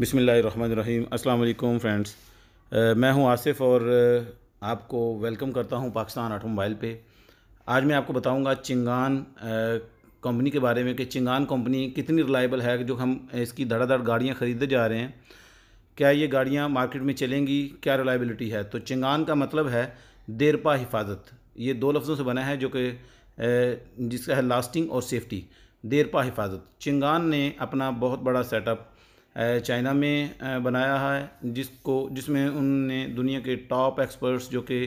बिसमीम अल्लाम फ्रेंड्स। मैं हूँ आसिफ और आपको वेलकम करता हूँ पाकिस्तान ऑटोमोबाइल पे। आज मैं आपको बताऊँगा चिंगान कंपनी के बारे में कि चिंगान कंपनी कितनी रिलायबल है, जो हम इसकी धड़ाधड़ गाड़ियाँ ख़रीदे जा रहे हैं। क्या ये गाड़ियाँ मार्केट में चलेंगी, क्या रिलायबिलिटी है? तो चिंगान का मतलब है देरपा हिफाजत। ये दो लफ्ज़ों से बना है, जो कि जिसका है लास्टिंग और सेफ्टी। देरपा हिफाजत। चिंगान ने अपना बहुत बड़ा सेटअप चाइना में बनाया है, जिसको, जिसमें उनने दुनिया के टॉप एक्सपर्ट्स जो कि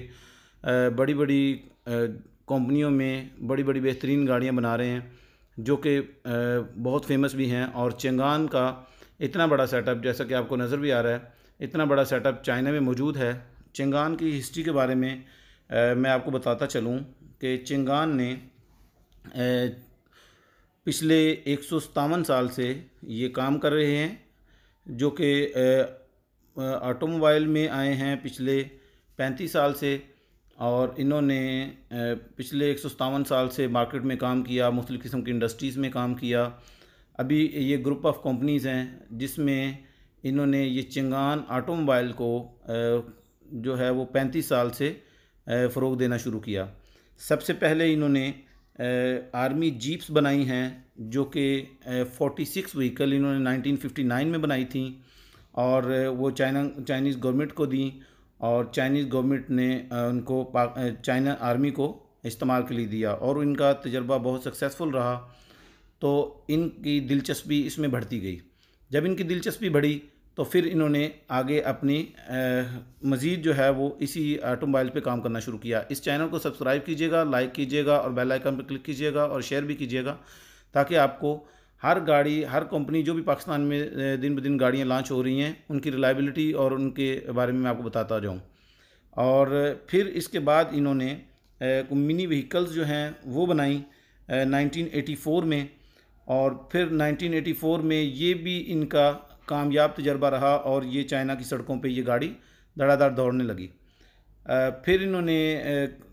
बड़ी बड़ी कंपनियों में बड़ी बड़ी बेहतरीन गाड़ियाँ बना रहे हैं, जो कि बहुत फ़ेमस भी हैं। और चेंगान का इतना बड़ा सेटअप जैसा कि आपको नज़र भी आ रहा है, इतना बड़ा सेटअप चाइना में मौजूद है। चेंगान की हिस्ट्री के बारे में मैं आपको बताता चलूँ कि चेंगान ने पिछले एक सौ सतावन साल से ये काम कर रहे हैं। जो कि ऑटोमोबाइल में आए हैं पिछले पैंतीस साल से और इन्होंने पिछले एक सौ सतावन साल से मार्केट में काम किया मुख्तु किस्म की इंडस्ट्रीज़ में काम किया। अभी ये ग्रुप ऑफ़ कंपनीज़ हैं जिसमें इन्होंने ये चिंगान ऑटोमोबाइल को जो है वो पैंतीस साल से फ़रोग देना शुरू किया। सबसे पहले इन्होंने आर्मी जीप्स बनाई हैं, जो कि फोर्टी सिक्स व्हीकल इन्होंने 1959 में बनाई थी, और वो चाइना, चाइनीज़ गवर्नमेंट को दी, और चाइनीज़ गवर्नमेंट ने उनको चाइना आर्मी को इस्तेमाल के लिए दिया, और इनका तजर्बा बहुत सक्सेसफुल रहा। तो इनकी दिलचस्पी इसमें बढ़ती गई। जब इनकी दिलचस्पी बढ़ी तो फिर इन्होंने आगे अपनी मज़ीद जो है वो इसी ऑटोमोबाइल पे काम करना शुरू किया। इस चैनल को सब्सक्राइब कीजिएगा, लाइक कीजिएगा और बेल आइकन पर क्लिक कीजिएगा और शेयर भी कीजिएगा ताकि आपको हर गाड़ी, हर कंपनी, जो भी पाकिस्तान में दिन ब दिन गाड़ियाँ लॉन्च हो रही हैं, उनकी रिलायबिलिटी और उनके बारे में मैं आपको बताता जाऊँ। और फिर इसके बाद इन्होंने मिनी व्हीकल्स जो हैं वो बनाई 1984 में और फिर 1984 में ये भी इनका कामयाब तजर्बा रहा और ये चाइना की सड़कों पे ये गाड़ी धड़ाधड़ दौड़ने लगी। फिर इन्होंने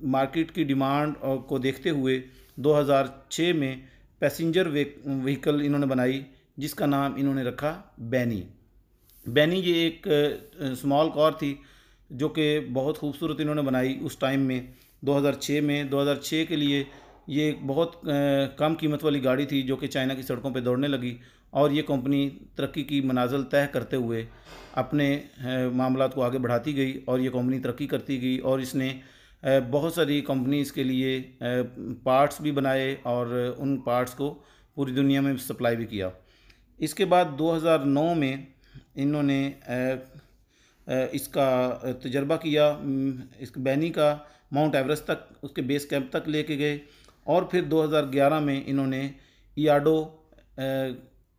मार्केट की डिमांड को देखते हुए 2006 में पैसेंजर व्हीकल इन्होंने बनाई, जिसका नाम इन्होंने रखा बैनी बैनी ये एक स्मॉल कार थी, जो कि बहुत खूबसूरत इन्होंने बनाई उस टाइम में 2006 में। 2006 के लिए ये एक बहुत कम कीमत वाली गाड़ी थी, जो कि चाइना की सड़कों पर दौड़ने लगी और ये कंपनी तरक्की की मनाजल तय करते हुए अपने मामला को आगे बढ़ाती गई और ये कंपनी तरक्की करती गई और इसने बहुत सारी कंपनीज़ के लिए पार्ट्स भी बनाए और उन पार्ट्स को पूरी दुनिया में सप्लाई भी किया। इसके बाद 2009 में इन्होंने इसका तजर्बा किया इस बैनी का माउंट एवरेस्ट तक, उसके बेस कैंप तक लेके गए और फिर 2011 में इन्होंने याडो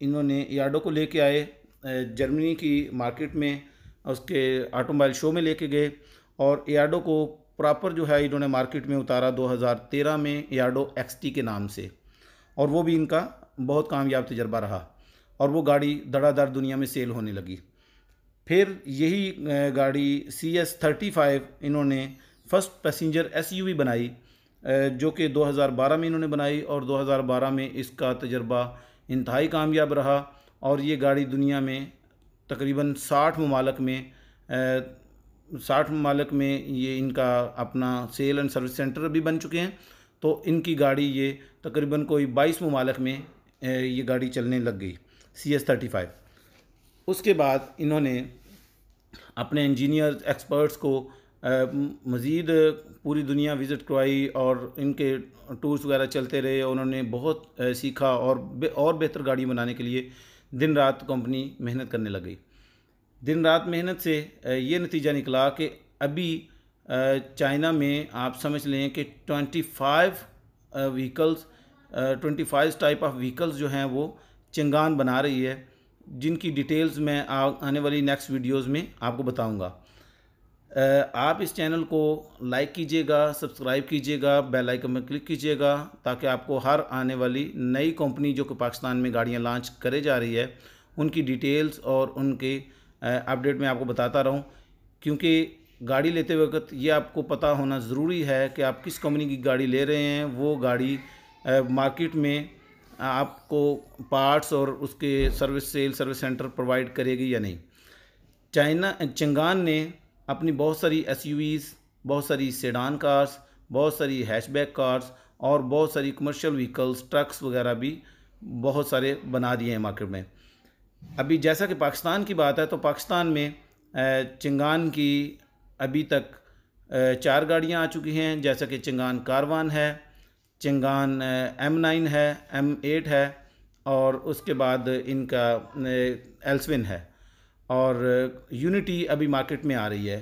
इन्होंने याडो को लेके आए जर्मनी की मार्केट में, उसके ऑटोमोबाइल शो में लेके गए और याडो को प्रॉपर जो है इन्होंने मार्केट में उतारा 2013 में याडो एक्सटी के नाम से। और वो भी इनका बहुत कामयाब तजर्बा रहा और वो गाड़ी धड़ाधड़ दुनिया में सेल होने लगी। फिर यही गाड़ी सी एस थर्टी फाइव इन्होंने फ़र्स्ट पैसेंजर एस यू बनाई जो कि 2012 में इन्होंने बनाई और 2012 में इसका तजर्बा इंतहाई कामयाब रहा और ये गाड़ी दुनिया में तकरीबन साठ ममालक में साठ ममालक में ये इनका अपना सेल एंड सर्विस सेंटर भी बन चुके हैं। तो इनकी गाड़ी ये तकरीबन कोई बाईस ममालक में ये गाड़ी चलने लग गई सी एस थर्टी फाइव उसके बाद इन्होंने अपने इंजीनियर, एक्सपर्ट्स को मज़ीद पूरी दुनिया विज़िट करवाई और इनके टूर्स वगैरह चलते रहे। उन्होंने बहुत सीखा और बे, और बेहतर गाड़ी बनाने के लिए दिन रात कंपनी मेहनत करने लग गई। दिन रात मेहनत से ये नतीजा निकला कि अभी चाइना में आप समझ लें कि 25 व्हीकल्स 25 टाइप ऑफ़ व्हीकल्स जो हैं वो चिंगान बना रही है। जिनकी डिटेल्स मैं आने वाली नेक्स्ट वीडियोस में आपको बताऊँगा। आप इस चैनल को लाइक कीजिएगा, सब्सक्राइब कीजिएगा, बेल आइकन में क्लिक कीजिएगा ताकि आपको हर आने वाली नई कंपनी जो कि पाकिस्तान में गाड़ियाँ लॉन्च करे जा रही है, उनकी डिटेल्स और उनके अपडेट में आपको बताता रहूँ। क्योंकि गाड़ी लेते वक्त ये आपको पता होना ज़रूरी है कि आप किस कंपनी की गाड़ी ले रहे हैं। वो गाड़ी मार्केट में आपको पार्ट्स और उसके service sale service centre provide करेगी या नहीं। चाइना, चंगान ने अपनी बहुत सारी एस बहुत सारी सेडान कार्स बहुत सारी हैचबैक कार्स और बहुत सारी कमर्शियल व्हीकल्स ट्रक्स वगैरह भी बहुत सारे बना दिए हैं मार्केट में। अभी जैसा कि पाकिस्तान की बात है तो पाकिस्तान में चिंगान की अभी तक चार गाड़ियाँ आ चुकी हैं, जैसा कि चिंगान कारवान है, चिंगान एम नाइन है एम एट है और उसके बाद इनका एल्सविन है। और यूनिटी अभी मार्केट में आ रही है।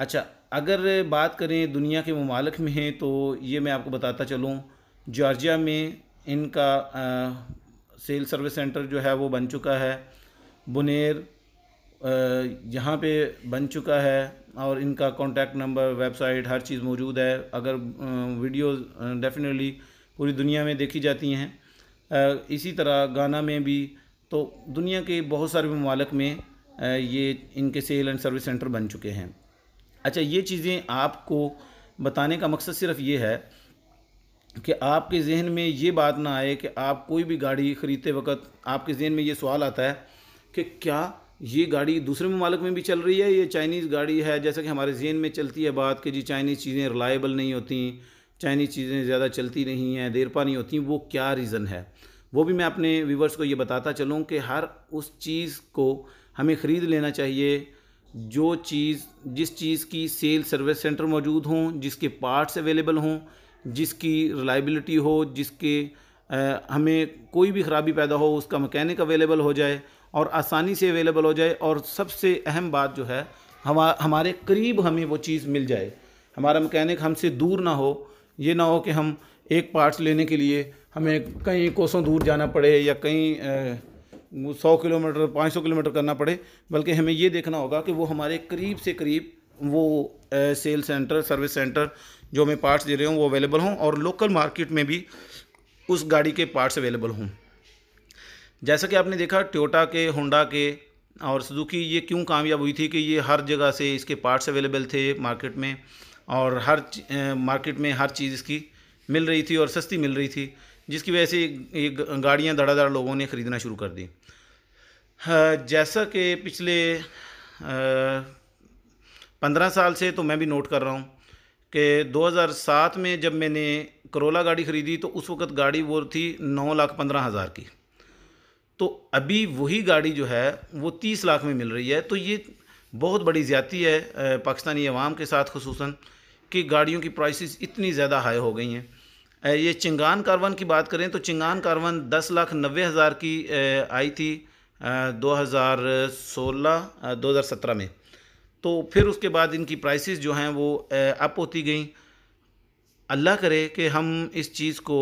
अच्छा अगर बात करें दुनिया के ममालक में हैं तो ये मैं आपको बताता चलूँ जॉर्जिया में इनका आ, सेल सर्विस सेंटर जो है वो बन चुका है। बुनेर यहाँ पे बन चुका है और इनका कॉन्टैक्ट नंबर वेबसाइट हर चीज़ मौजूद है। अगर वीडियो डेफिनेटली पूरी दुनिया में देखी जाती हैं। इसी तरह गाना में भी तो दुनिया के बहुत सारे ममालक में ये इनके सेल एंड सर्विस सेंटर बन चुके हैं। अच्छा ये चीज़ें आपको बताने का मकसद सिर्फ़ ये है कि आपके जहन में ये बात ना आए कि आप कोई भी गाड़ी ख़रीदते वक्त आपके जहन में ये सवाल आता है कि क्या ये गाड़ी दूसरे ममालिक में भी चल रही है? ये चाइनीज़ गाड़ी है, जैसा कि हमारे जहन में चलती है बात कि जी चाइनीज़ चीज़ें रिलायबल नहीं होती, चाइनीज़ चीज़ें ज़्यादा चलती नहीं हैं, देर पा नहीं होती, वो क्या रीज़न है? वो भी मैं अपने व्यूवर्स को ये बताता चलूँ कि हर उस चीज़ को हमें ख़रीद लेना चाहिए। जो चीज़ जिस चीज़ की सेल सर्विस सेंटर मौजूद हों जिसके पार्ट्स अवेलेबल हों जिसकी रिलायबिलिटी हो जिसके आ, हमें कोई भी ख़राबी पैदा हो उसका मकैनिक अवेलेबल हो जाए और आसानी से अवेलेबल हो जाए और सबसे अहम बात जो है हम हमारे करीब हमें वो चीज़ मिल जाए। हमारा मकैनिक हमसे दूर ना हो ये ना हो कि हम एक पार्ट्स लेने के लिए हमें कहीं कोसों दूर जाना पड़े या कहीं सौ किलोमीटर, पाँच सौ किलोमीटर करना पड़े, बल्कि हमें ये देखना होगा कि वो हमारे करीब से करीब वो सेल सेंटर सर्विस सेंटर जो हमें पार्ट्स दे रहे हों, वो अवेलेबल हों और लोकल मार्केट में भी उस गाड़ी के पार्ट्स अवेलेबल हों। जैसा कि आपने देखा टोयोटा के होंडा के और सुजुकी ये क्यों कामयाब हुई थी कि ये हर जगह से इसके पार्ट्स अवेलेबल थे मार्केट में और हर मार्केट में हर चीज़ इसकी मिल रही थी और सस्ती मिल रही थी। जिसकी वजह से ये गाड़ियाँ धड़ाधड़ लोगों ने ख़रीदना शुरू कर दी। जैसा कि पिछले पंद्रह साल से तो मैं भी नोट कर रहा हूँ कि 2007 में जब मैंने करोला गाड़ी ख़रीदी तो उस वक़्त गाड़ी वो थी नौ लाख पंद्रह हज़ार की। तो अभी वही गाड़ी जो है, वो तीस लाख में मिल रही है। तो ये बहुत बड़ी ज़्यादती है पाकिस्तानी अवाम के साथ खसूस कि गाड़ियों की प्राइसेस इतनी ज़्यादा हाई हो गई हैं। ये चिंगान कारवन की बात करें तो चिंगान कारवन दस लाख नब्बे हज़ार की आई थी दो हज़ार सोलह दो हज़ार सत्रह में। तो फिर उसके बाद इनकी प्राइसेस जो हैं वो अप होती गई। अल्लाह करे कि हम इस चीज़ को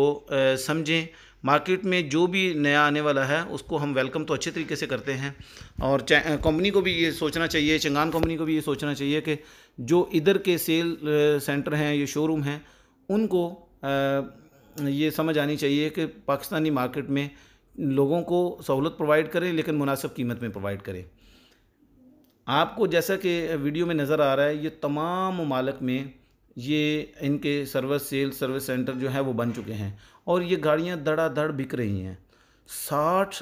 समझें। मार्केट में जो भी नया आने वाला है, उसको हम वेलकम तो अच्छे तरीके से करते हैं। और कंपनी को भी ये सोचना चाहिए, चंगान कंपनी को भी ये सोचना चाहिए कि जो इधर के सेल सेंटर हैं, ये शोरूम हैं, उनको ये समझ आनी चाहिए कि पाकिस्तानी मार्केट में लोगों को सहूलत प्रोवाइड करें, लेकिन मुनासिब कीमत में प्रोवाइड करें। आपको जैसा कि वीडियो में नज़र आ रहा है, ये तमाम ममालक में ये इनके सर्विस सेल सर्विस सेंटर जो है वो बन चुके हैं और ये गाड़ियाँ धड़ाधड़ बिक रही हैं। साठ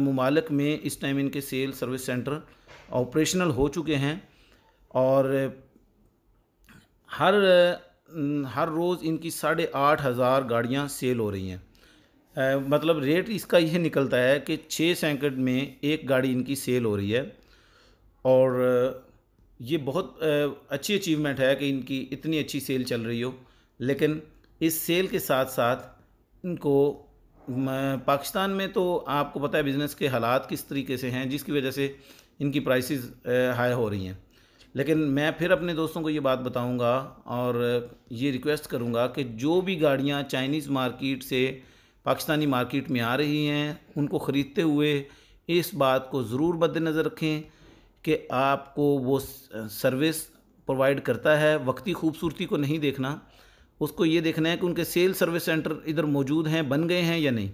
ममालक में इस टाइम इनके सेल सर्विस सेंटर ऑपरेशनल हो चुके हैं और हर हर रोज़ इनकी साढ़े आठ हज़ार गाड़ियाँ सेल हो रही हैं। मतलब रेट इसका यह निकलता है कि छः सेकंड में एक गाड़ी इनकी सेल हो रही है और ये बहुत अच्छी अचीवमेंट है कि इनकी इतनी अच्छी सेल चल रही हो, लेकिन इस सेल के साथ साथ इनको पाकिस्तान में तो आपको पता है बिज़नेस के हालात किस तरीके से हैं, जिसकी वजह से इनकी प्राइसेस हाई हो रही हैं। लेकिन मैं फिर अपने दोस्तों को ये बात बताऊँगा और ये रिक्वेस्ट करूँगा कि जो भी गाड़ियाँ चाइनीज़ मार्केट से पाकिस्तानी मार्केट में आ रही हैं, उनको ख़रीदते हुए इस बात को ज़रूर मद्देनज़र रखें कि आपको वो सर्विस प्रोवाइड करता है। वक्ती खूबसूरती को नहीं देखना। उसको ये देखना है कि उनके सेल सर्विस सेंटर इधर मौजूद हैं, बन गए हैं या नहीं।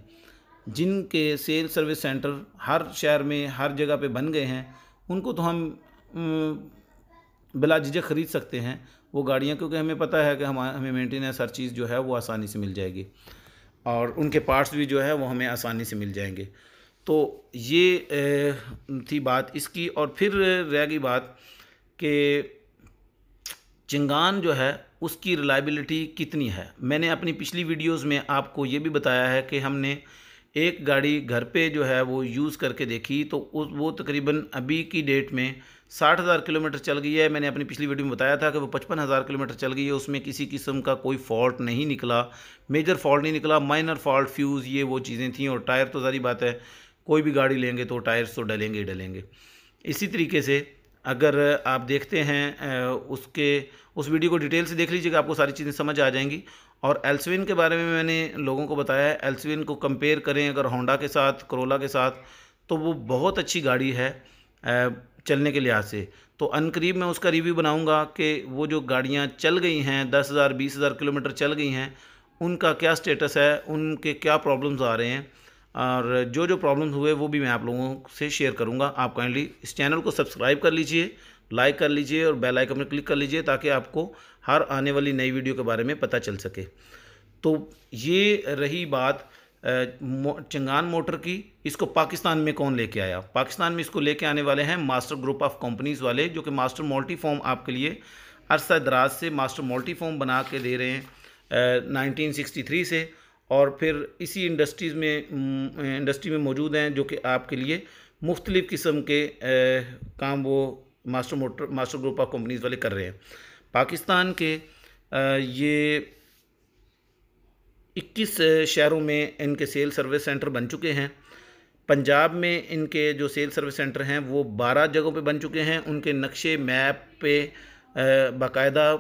जिनके सेल सर्विस सेंटर हर शहर में, हर जगह पे बन गए हैं, उनको तो हम बिला झिझक ख़रीद सकते हैं वो गाड़ियाँ, क्योंकि हमें पता है कि हम हमें मेंटेनेंस हर चीज़ जो है वो आसानी से मिल जाएगी। और उनके पार्ट्स भी जो है वो हमें आसानी से मिल जाएँगे। तो ये थी बात इसकी। और फिर रह गई बात कि चिंगान जो है उसकी रिलायबिलिटी कितनी है। मैंने अपनी पिछली वीडियोस में आपको ये भी बताया है कि हमने एक गाड़ी घर पे जो है वो यूज़ करके देखी तो उस, वो तकरीबन अभी की डेट में साठ हज़ार किलोमीटर चल गई है। मैंने अपनी पिछली वीडियो में बताया था कि वो पचपन हज़ार किलोमीटर चल गई है, उसमें किसी किस्म का कोई फॉल्ट नहीं निकला। मेजर फॉल्ट नहीं निकला, माइनर फॉल्ट, फ्यूज़, ये वो चीज़ें थी और टायर तो सारी बात है, कोई भी गाड़ी लेंगे तो टायर्स तो डलेंगे ही डलेंगे। इसी तरीके से अगर आप देखते हैं उसके, उस वीडियो को डिटेल से देख लीजिएगा, आपको सारी चीज़ें समझ आ जाएँगी। और एल्सविन के बारे में मैंने लोगों को बताया है, एल्सविन को कंपेयर करें अगर होंडा के साथ करोला के साथ तो वो बहुत अच्छी गाड़ी है चलने के लिहाज से। तो अनकरीब मैं उसका रिव्यू बनाऊँगा कि वो जो गाड़ियाँ चल गई हैं, दस हज़ार, बीस हज़ार किलोमीटर चल गई हैं, उनका क्या स्टेटस है, उनके क्या प्रॉब्लम्स आ रहे हैं। और जो जो प्रॉब्लम्स हुए वो भी मैं आप लोगों से शेयर करूँगा। आप काइंडली इस चैनल को सब्सक्राइब कर लीजिए लाइक कर लीजिए और बेल आइकन पर क्लिक कर लीजिए ताकि आपको हर आने वाली नई वीडियो के बारे में पता चल सके। तो ये रही बात चंगान मोटर की। इसको पाकिस्तान में कौन लेके आया? पाकिस्तान में इसको लेके आने वाले हैं मास्टर ग्रुप ऑफ़ कंपनीज़ वाले, जो कि मास्टर मल्टी फॉर्म आपके लिए अरसा दराज से मास्टर मल्टी फॉर्म बना के दे रहे हैं नाइनटीन सिक्सटी थ्री से। और फिर इसी इंडस्ट्रीज़ में इंडस्ट्री में मौजूद हैं जो कि आपके लिए मुख्तलिफ़ किस्म के काम वो master motor, master group of companies वाले कर रहे हैं। पाकिस्तान के ये 21 शहरों में इनके सेल सर्विस सेंटर बन चुके हैं। पंजाब में इनके जो सेल सर्विस सेंटर हैं वो 12 जगहों पे बन चुके हैं। उनके नक्शे मैप पे बाकायदा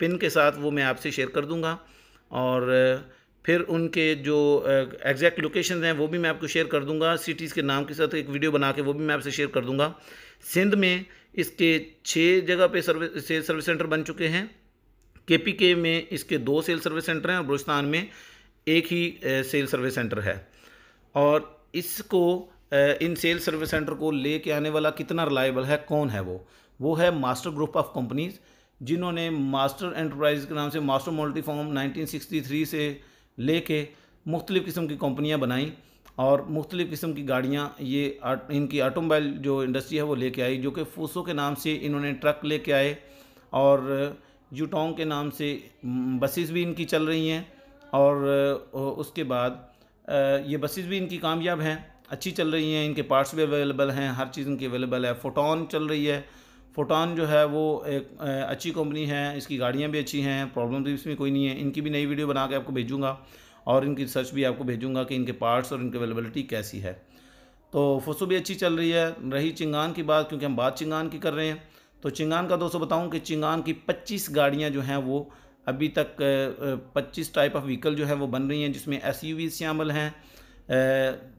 पिन के साथ वो मैं आपसे शेयर कर दूँगा। और फिर उनके जो एग्जैक्ट लोकेशन हैं, वो भी मैं आपको शेयर कर दूँगा। सिटीज़ के नाम के साथ एक वीडियो बना के वो भी मैं आपसे शेयर कर दूँगा। सिंध में इसके छः जगह पे सर्विस सेल सर्विस सेंटर बन चुके हैं। के पी के में इसके दो सेल सर्विस सेंटर हैं और बलुस्तान में एक ही सेल सर्विस सेंटर है। और इसको इन सेल सर्विस सेंटर को ले के आने वाला कितना रिलायबल है, कौन है वो? वो है मास्टर ग्रुप ऑफ़ कंपनीज़ जिन्होंने मास्टर एंटरप्राइज के नाम से मास्टर मल्टी फॉर्म 1963 से लेके मुख्तलिफ़ किस्म की कंपनियाँ बनाई और मुख्तलिफ़ किस्म की गाड़ियाँ ये इनकी ऑटोमोबाइल जो इंडस्ट्री है वो लेके आई, जो कि फूसो के नाम से इन्होंने ट्रक लेके आए और यूटोंग के नाम से बसेस भी इनकी चल रही हैं और उसके बाद ये बसेस भी इनकी कामयाब हैं, अच्छी चल रही हैं, इनके पार्ट्स भी अवेलेबल हैं, हर चीज़ इनकी अवेलेबल है, फोटोन चल रही है फोटोन जो है वो एक अच्छी कंपनी है, इसकी गाड़ियाँ भी अच्छी हैं, प्रॉब्लम भी इसमें कोई नहीं है। इनकी भी नई वीडियो बना के आपको भेजूँगा और इनकी सर्च भी आपको भेजूँगा कि इनके पार्ट्स और इनकी अवेलेबलिटी कैसी है। तो फसो भी अच्छी चल रही है। रही चिंगान की बात, क्योंकि हम बात चिंगान की कर रहे हैं। तो चिंगान का दोस्तों बताऊँ कि चिंगान की 25 गाड़ियाँ जो हैं वो अभी तक 25 टाइप ऑफ़ व्हीकल जो है वो बन रही हैं, जिसमें एस शामिल हैं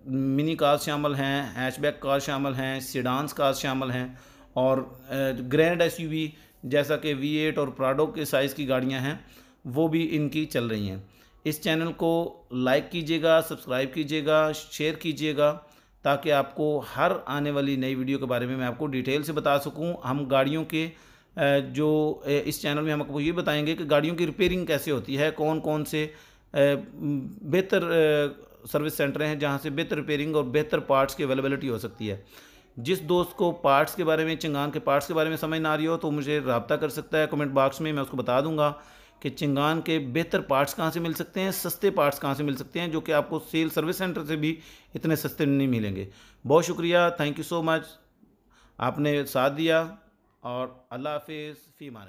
मिनी कार शामिल हैं हैचबैक कार शामिल हैं सीडांस कार शामिल हैं। और ग्रैंड एसयूवी जैसा कि वी एट और प्राडो के साइज़ की गाड़ियाँ हैं, वो भी इनकी चल रही हैं। इस चैनल को लाइक कीजिएगा सब्सक्राइब कीजिएगा शेयर कीजिएगा, ताकि आपको हर आने वाली नई वीडियो के बारे में मैं आपको डिटेल से बता सकूँ। हम गाड़ियों के जो इस चैनल में हम आपको ये बताएँगे कि गाड़ियों की रिपेयरिंग कैसे होती है कौन कौन से बेहतर सर्विस सेंटर हैं जहाँ से बेहतर रिपेयरिंग और बेहतर पार्ट्स की अवेलेबलिटी हो सकती है। जिस दोस्त को पार्ट्स के बारे में, चिंगान के पार्ट्स के बारे में समझ ना आ रही हो तो मुझे रबता कर सकता है कमेंट बॉक्स में, मैं उसको बता दूँगा कि चिंगान के बेहतर पार्ट्स कहाँ से मिल सकते हैं, सस्ते पार्ट्स कहाँ से मिल सकते हैं, जो कि आपको सेल सर्विस सेंटर से भी इतने सस्ते नहीं मिलेंगे। बहुत शुक्रिया थैंक यू सो मच आपने साथ दिया और अल्लाह हाफिज़, फ़ी मान